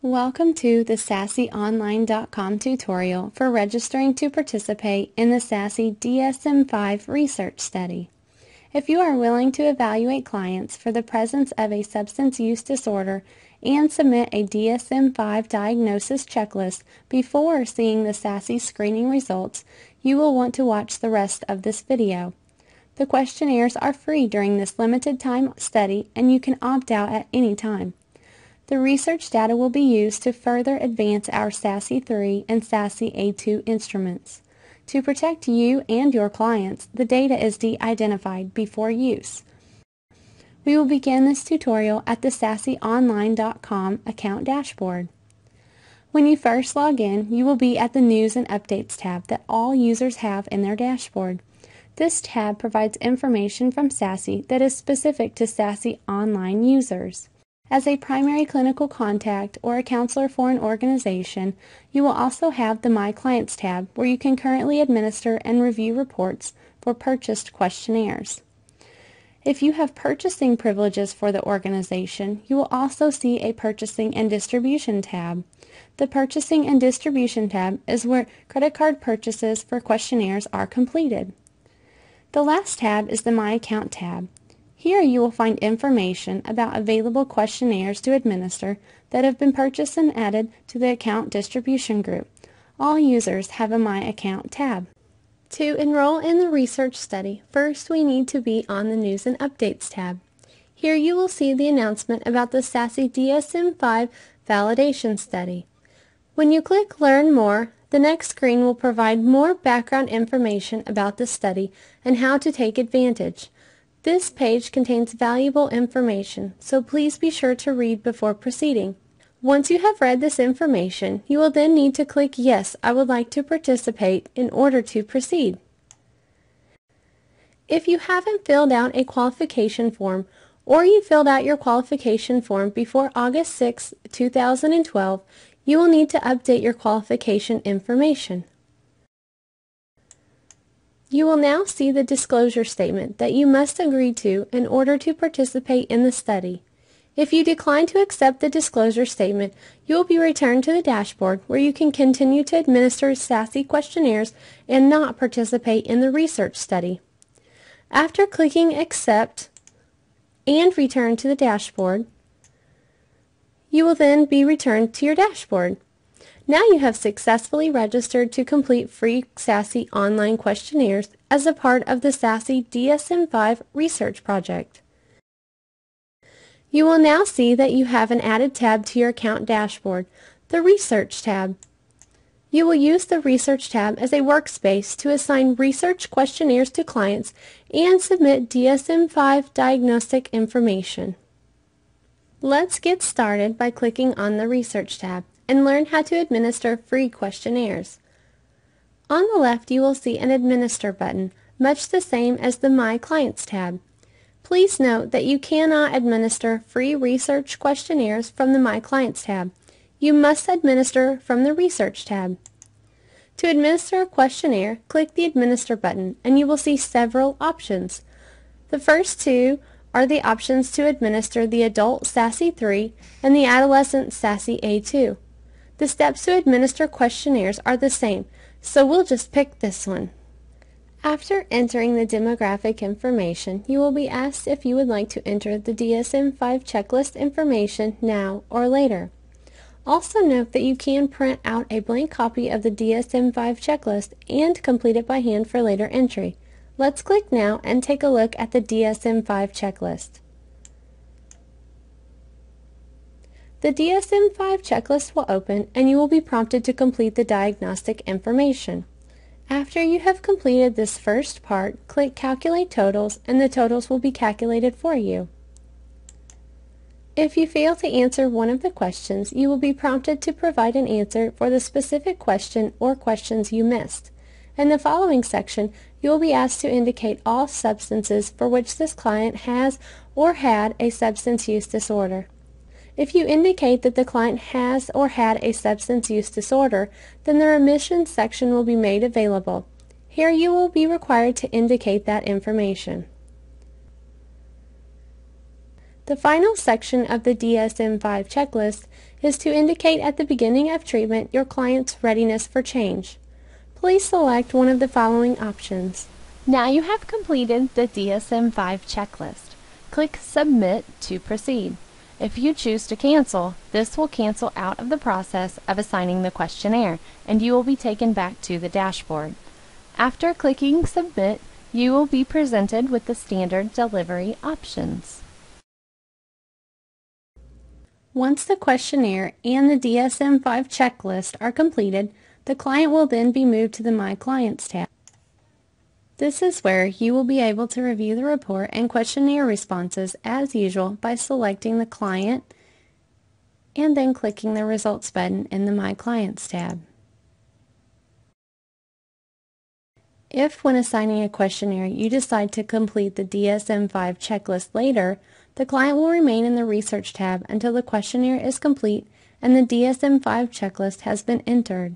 Welcome to the SASSIOnline.com tutorial for registering to participate in the SASSI DSM-5 research study. If you are willing to evaluate clients for the presence of a substance use disorder and submit a DSM-5 diagnosis checklist before seeing the SASSI screening results, you will want to watch the rest of this video. The questionnaires are free during this limited time study and you can opt out at any time. The research data will be used to further advance our SASSI 3 and SASSI A2 instruments. To protect you and your clients, the data is de-identified before use. We will begin this tutorial at the SASSIOnline.com account dashboard. When you first log in, you will be at the News and Updates tab that all users have in their dashboard. This tab provides information from SASSI that is specific to SASSI Online users. As a primary clinical contact or a counselor for an organization, you will also have the My Clients tab where you can currently administer and review reports for purchased questionnaires. If you have purchasing privileges for the organization, you will also see a Purchasing and Distribution tab. The Purchasing and Distribution tab is where credit card purchases for questionnaires are completed. The last tab is the My Account tab. Here you will find information about available questionnaires to administer that have been purchased and added to the account distribution group. All users have a My Account tab. To enroll in the research study, first we need to be on the News and Updates tab. Here you will see the announcement about the SASSI DSM-5 validation study. When you click Learn More, the next screen will provide more background information about the study and how to take advantage. This page contains valuable information, so please be sure to read before proceeding. Once you have read this information, you will then need to click Yes, I would like to participate in order to proceed. If you haven't filled out a qualification form or you filled out your qualification form before August 6, 2012, you will need to update your qualification information. You will now see the disclosure statement that you must agree to in order to participate in the study. If you decline to accept the disclosure statement, you will be returned to the dashboard where you can continue to administer SASSI questionnaires and not participate in the research study. After clicking Accept and Return to the dashboard, you will then be returned to your dashboard. Now you have successfully registered to complete free SASSI online questionnaires as a part of the SASSI DSM-5 research project. You will now see that you have an added tab to your account dashboard, the Research tab. You will use the Research tab as a workspace to assign research questionnaires to clients and submit DSM-5 diagnostic information. Let's get started by clicking on the Research tab and learn how to administer free questionnaires. On the left you will see an Administer button, much the same as the My Clients tab. Please note that you cannot administer free research questionnaires from the My Clients tab. You must administer from the Research tab. To administer a questionnaire, click the Administer button and you will see several options. The first two are the options to administer the Adult SASSI 3 and the Adolescent SASSI A2. The steps to administer questionnaires are the same, so we'll just pick this one. After entering the demographic information, you will be asked if you would like to enter the DSM-5 checklist information now or later. Also note that you can print out a blank copy of the DSM-5 checklist and complete it by hand for later entry. Let's click now and take a look at the DSM-5 checklist. The DSM-5 checklist will open and you will be prompted to complete the diagnostic information. After you have completed this first part, click Calculate Totals and the totals will be calculated for you. If you fail to answer one of the questions, you will be prompted to provide an answer for the specific question or questions you missed. In the following section, you will be asked to indicate all substances for which this client has or had a substance use disorder. If you indicate that the client has or had a substance use disorder, then the remission section will be made available. Here you will be required to indicate that information. The final section of the DSM-5 checklist is to indicate at the beginning of treatment your client's readiness for change. Please select one of the following options. Now you have completed the DSM-5 checklist. Click Submit to proceed. If you choose to cancel, this will cancel out of the process of assigning the questionnaire and you will be taken back to the dashboard. After clicking Submit, you will be presented with the standard delivery options. Once the questionnaire and the DSM-5 checklist are completed, the client will then be moved to the My Clients tab. This is where you will be able to review the report and questionnaire responses as usual by selecting the client and then clicking the Results button in the My Clients tab. If, when assigning a questionnaire, you decide to complete the DSM-5 checklist later, the client will remain in the Research tab until the questionnaire is complete and the DSM-5 checklist has been entered.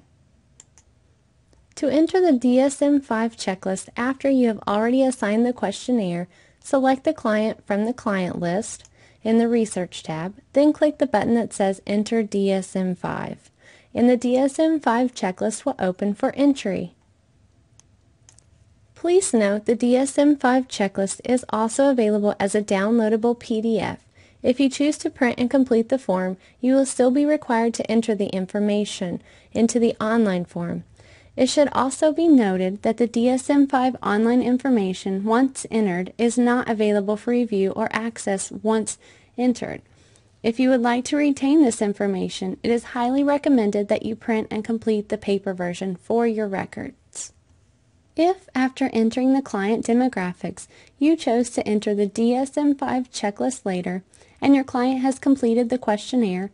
To enter the DSM-5 checklist after you have already assigned the questionnaire, select the client from the client list in the Research tab, then click the button that says Enter DSM-5, and the DSM-5 checklist will open for entry. Please note the DSM-5 checklist is also available as a downloadable PDF. If you choose to print and complete the form, you will still be required to enter the information into the online form. It should also be noted that the DSM-5 online information, once entered, is not available for review or access once entered. If you would like to retain this information, it is highly recommended that you print and complete the paper version for your records. If, after entering the client demographics, you chose to enter the DSM-5 checklist later and your client has completed the questionnaire,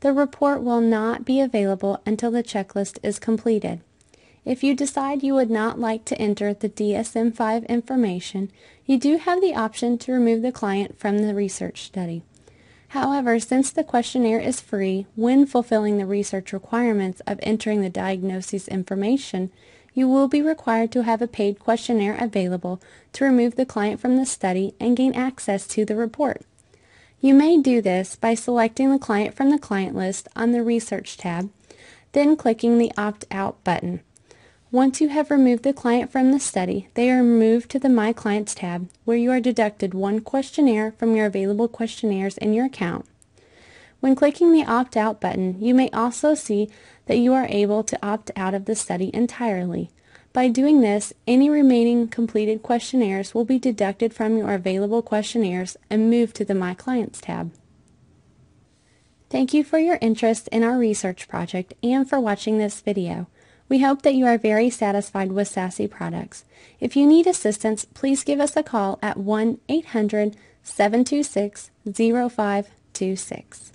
the report will not be available until the checklist is completed. If you decide you would not like to enter the DSM-5 information, you do have the option to remove the client from the research study. However, since the questionnaire is free when fulfilling the research requirements of entering the diagnosis information, you will be required to have a paid questionnaire available to remove the client from the study and gain access to the report. You may do this by selecting the client from the client list on the Research tab, then clicking the Opt-out button. Once you have removed the client from the study, they are moved to the My Clients tab, where you are deducted one questionnaire from your available questionnaires in your account. When clicking the Opt-out button, you may also see that you are able to opt out of the study entirely. By doing this, any remaining completed questionnaires will be deducted from your available questionnaires and moved to the My Clients tab. Thank you for your interest in our research project and for watching this video. We hope that you are very satisfied with SASSI products. If you need assistance, please give us a call at 1-800-726-0526.